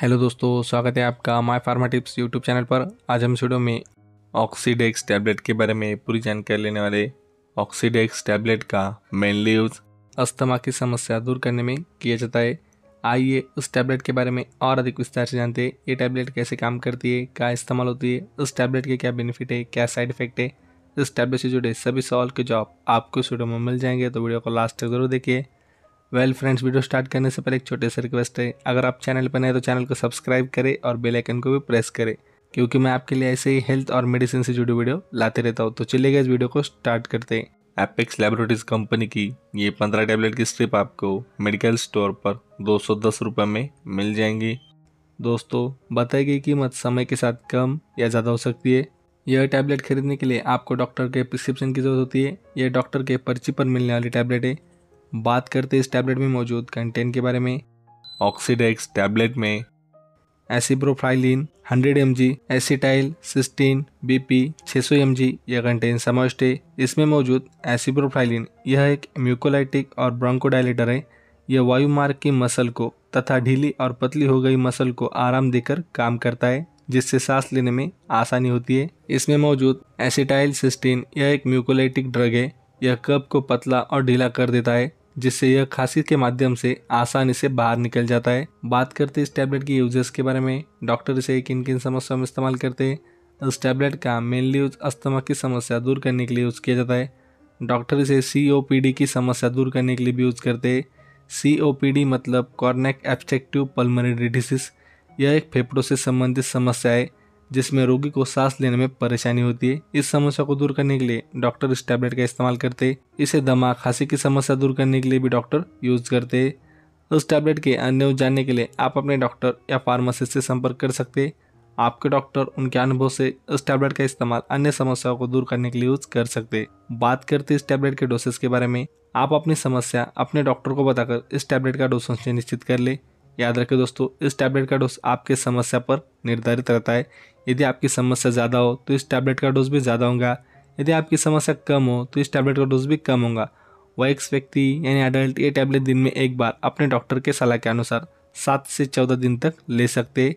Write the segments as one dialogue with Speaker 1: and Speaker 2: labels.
Speaker 1: Hello दोस्तों, स्वागत है आपका my pharma tips YouTube channel पर। आज हम वीडियो में ऑक्सीडेक्स टैबलेट के बारे में पूरी जानकारी लेने वाले ऑक्सीडेक्स टैबलेट का मेनली यूज़ अस्थमा की समस्या दूर करने में किया जाता है। आइए उस टैबलेट के बारे में और अधिक विस्तार से जानते हैं, ये टैबलेट कैसे काम करती है, क्या इस्तेमाल होती है, उस टैबलेट के क्या बेनिफिट है, क्या साइड इफ़ेक्ट है। इस टैबलेट से जुड़े सभी सवाल के जवाब आपको इस वीडियो में मिल जाएँगे तो वीडियो को लास्ट तक ज़रूर देखिए। वेल फ्रेंड्स वीडियो स्टार्ट करने से पहले एक छोटे से रिक्वेस्ट है। अगर आप चैनल पर नए तो चैनल को सब्सक्राइब करें और बेल आइकन को भी प्रेस करें। क्योंकि मैं आपके लिए ऐसे ही हेल्थ और मेडिसिन से जुड़ी वीडियो लाते रहता हूँ। तो चलिएगा इस वीडियो को स्टार्ट करते हैं। एपेक्स लेबोरेटरीज कंपनी की ये पंद्रह टैबलेट की स्ट्रिप आपको मेडिकल स्टोर पर दो सौ दस रुपये में मिल जाएँगी। दोस्तों, बताई गई कीमत समय के साथ कम या ज़्यादा हो सकती है। यह टैबलेट खरीदने के लिए आपको डॉक्टर के प्रिस्क्रिप्शन की ज़रूरत होती है। यह डॉक्टर के पर्ची पर मिलने वाली टैबलेट है। बात करते इस टैबलेट में मौजूद कंटेंट के बारे में ऑक्सीडेक्स टैबलेट में acebrophylline 100 M G acetyl cysteine B P छः सौ एम जी यह कंटेन समाविष्ट है इसमें मौजूद एसिप्रोफाइलिन यह एक म्यूकोलाइटिक और ब्रोंकोडाइलेटर है। यह वायु मार्ग की मसल को तथा ढीली और पतली हो गई मसल को आराम देकर काम करता है, जिससे सांस लेने में आसानी होती है। इसमें मौजूद एसिटाइल सिस्टीन यह एक म्यूकोलाइटिक ड्रग है। यह कप को पतला और ढीला कर देता है। जिससे यह खांसी के माध्यम से आसानी से बाहर निकल जाता है। बात करते इस टैबलेट की यूजेस के बारे में। डॉक्टर इसे किन किन समस्याओं में इस्तेमाल करते हैं? इस टैबलेट का मेनली यूज़ अस्थमा की समस्या दूर करने के लिए यूज़ किया जाता है। डॉक्टर इसे सीओपीडी की समस्या दूर करने के लिए भी यूज़ करते हैं। सी मतलब कॉर्नेक एब्स्ट्रेक्टिव पल्मोनरी डिसीज यह एक फेफड़ों से संबंधित समस्या है। जिसमें रोगी को सांस लेने में परेशानी होती है। इस समस्या को दूर करने के लिए डॉक्टर इस टैबलेट का इस्तेमाल करते इसे दमा खांसी की समस्या दूर करने के लिए भी डॉक्टर यूज़ करते उस टैबलेट के अन्य जानने के लिए आप अपने डॉक्टर या फार्मासिस्ट से संपर्क कर सकते आपके डॉक्टर उनके अनुभव से इस टैबलेट का इस्तेमाल अन्य समस्याओं को दूर करने के लिए यूज़ कर सकते बात करते इस टैबलेट के डोसेस के बारे में। आप अपनी समस्या अपने डॉक्टर को बताकर इस टैबलेट का डोज निश्चित कर ले। याद रखें दोस्तों, इस टैबलेट का डोज आपके समस्या पर निर्धारित रहता है। यदि आपकी समस्या ज़्यादा हो तो इस टैबलेट का डोज भी ज़्यादा होगा। यदि आपकी समस्या कम हो तो इस टैबलेट का डोज भी कम होगा। वह व्यक्ति, यानी अडल्ट ये टैबलेट दिन में एक बार अपने डॉक्टर के सलाह के अनुसार सात से चौदह दिन तक ले सकते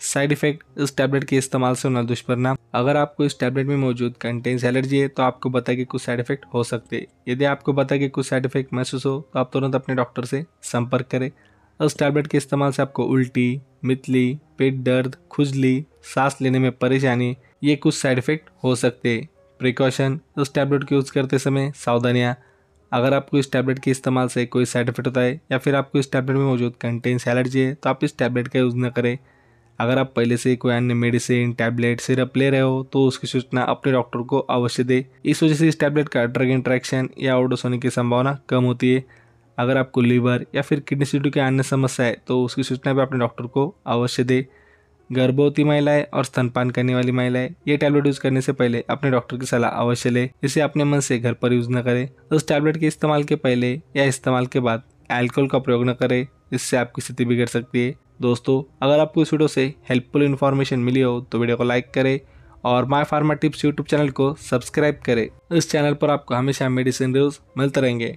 Speaker 1: साइड इफ़ेक्ट इस टैबलेट के इस्तेमाल से होना दुष्परिणाम। अगर आपको इस टैबलेट में मौजूद कंटेंस एलर्जी है तो आपको बताए कि कुछ साइड इफ़ेक्ट हो सकते यदि आपको बताए कि कुछ साइड इफ़ेक्ट महसूस हो तो आप तुरंत अपने डॉक्टर से संपर्क करें। उस टैबलेट के इस्तेमाल से आपको उल्टी, मितली, पेट दर्द, खुजली, सांस लेने में परेशानी, ये कुछ साइड इफ़ेक्ट हो सकते प्रिकॉशन उस टैबलेट को यूज़ करते समय सावधानियाँ। अगर आपको इस टैबलेट के इस्तेमाल से कोई साइड इफ़ेक्ट होता है या फिर आपको इस टैबलेट में मौजूद कंटेंस एलर्जी है तो आप इस टैबलेट का यूज़ न करें। अगर आप पहले से कोई अन्य मेडिसिन टैबलेट सिरप ले रहे हो तो उसकी सूचना अपने डॉक्टर को अवश्य दे। इस वजह से इस टैबलेट का ड्रग इंट्रैक्शन या ओवरडोज होने की संभावना कम होती है। अगर आपको लीवर या फिर किडनी स्टोन की अन्य समस्या है तो उसकी सूचना भी अपने डॉक्टर को अवश्य दे। गर्भवती महिलाएँ और स्तनपान करने वाली महिलाएँ, ये टैबलेट यूज़ करने से पहले अपने डॉक्टर की सलाह अवश्य ले। इसे अपने मन से घर पर यूज़ न करें। उस टैबलेट के इस्तेमाल के पहले या इस्तेमाल के बाद एल्कोहल का प्रयोग न करें, इससे आपकी स्थिति बिगड़ सकती है। दोस्तों, अगर आपको इस वीडियो से हेल्पफुल इन्फॉर्मेशन मिली हो तो वीडियो को लाइक करें और my pharma tips YouTube channel को सब्सक्राइब करें। इस चैनल पर आपको हमेशा मेडिसिन रिव्यूज़ मिलते रहेंगे।